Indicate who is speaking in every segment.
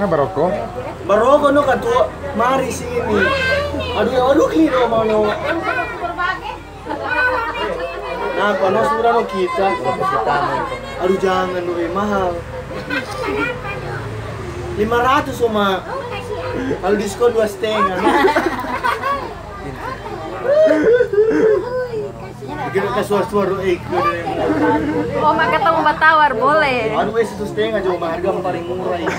Speaker 1: Nggak baroko?
Speaker 2: Baroko no katu mari sini. Aduh, aduh kilo mau no. Nah, panos sudah no kita. Aduh jangan lu eh, mahal. 500 sama kalau diskon dua setengah. Kita ke suar-suar eh
Speaker 3: Oh, mak ketemu batawar boleh.
Speaker 2: Aduh, eh satu setengah cuma harga yang paling murah ini.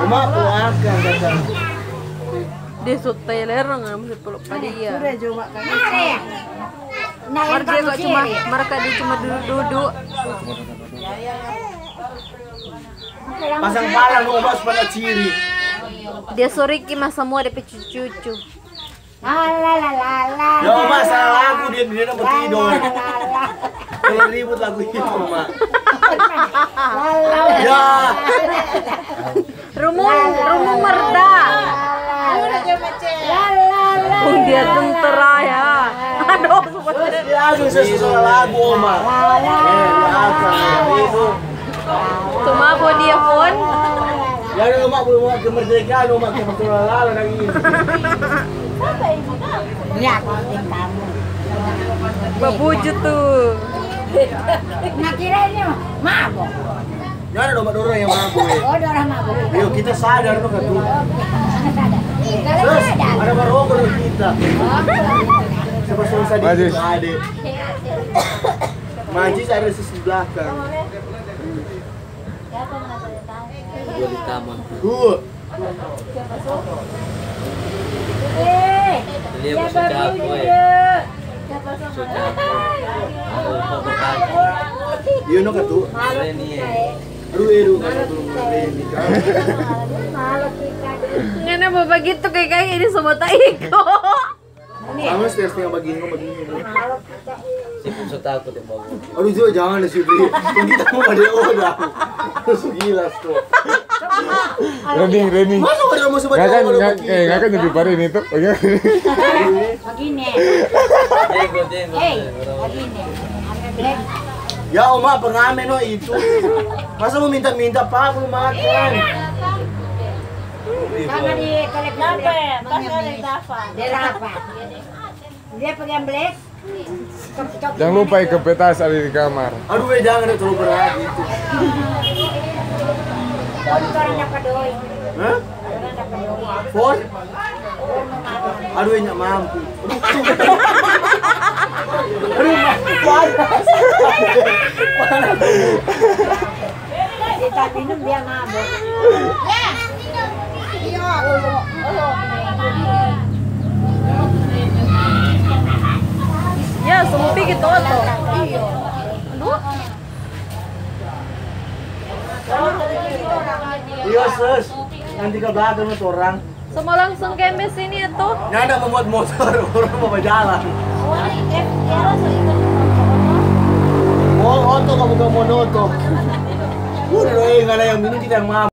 Speaker 2: Mama aku akan kata.
Speaker 3: Dia sutai lereng nggak mesti peluk pada dia.
Speaker 4: Sudah cuma kagak. Nah, yang
Speaker 3: Mar dia kok cuma mereka dia cuma duduk-duduk.
Speaker 2: Pasang pala lu obat pada ciri.
Speaker 3: Dia soriki mah semua dia cucu-cucu.
Speaker 4: Alalala.
Speaker 2: Ya Oma salah lagu dia dia tidur. Kalau ribut lagu itu Oma. Ya.
Speaker 3: Rumung, rumung merda. Oh, dia tentera ya. Aduh, sebenarnya.
Speaker 2: Ya sesuatu lagu Oma. Eh, apa.
Speaker 3: Cuma dia pun.
Speaker 2: Ya udah Oma belum mau kemerdekaan Oma kebetulan lalu lagi ini.
Speaker 4: Lihat yang kamu.
Speaker 3: Babujut tuh.
Speaker 4: Nah kira ini mabok.
Speaker 2: Ya ada domba dorong yang mabuk ya.
Speaker 4: Oh, orang mabok.
Speaker 2: Ayo kita sadar kan
Speaker 4: sadar? Kalau
Speaker 2: Terus ada baroko dari kita. Siapa suruh sadar
Speaker 1: Majis.
Speaker 2: ada. Majis ada di sisi belakang. Tuh.
Speaker 4: Eh, siapa
Speaker 5: gue. Aku mau kaki.
Speaker 2: Iya no tuh.
Speaker 5: Ini.
Speaker 2: Aduh, aduh, kalau belum ini kan.
Speaker 4: Malu kita.
Speaker 3: Ngana bapak gitu kayak kayak ini semua tak iko.
Speaker 2: Kamu begini.
Speaker 4: Malu kita.
Speaker 5: Si pun sudah takut ya bagus.
Speaker 2: Aduh, Jo, jangan deh. Kan kita mau pada udah. Terus gila tuh.
Speaker 1: Rening, rening.
Speaker 2: Masa pada mau sebagai
Speaker 1: kan,
Speaker 2: orang
Speaker 1: nggak, eh, nggak kan jadi parin itu. Oh, iya.
Speaker 4: Begini. Hei, begini.
Speaker 2: Ya Oma, pengamen no itu. Masa mau minta-minta pak belum makan?
Speaker 4: Sama di televisi. Pas ada dapat. Dia dapat. Dia pegang black.
Speaker 1: Jangan lupa ikat petas ada di kamar.
Speaker 2: Aduh, eh, jangan deh terlalu berat itu. Hah? Fon? Aduh, enggak mampu. Aduh, panas. Panas.
Speaker 4: Kita minum dia mabuk.
Speaker 3: Ya, semua pikir tuh tuh.
Speaker 2: Iya, sus. Nanti ke belakang itu orang.
Speaker 3: Semua langsung kemes ini ya tuh.
Speaker 2: Nggak ada membuat motor, orang mau berjalan. Oh, oto kamu gak mau noto. Udah, eh, nggak ada yang minum kita yang mampu.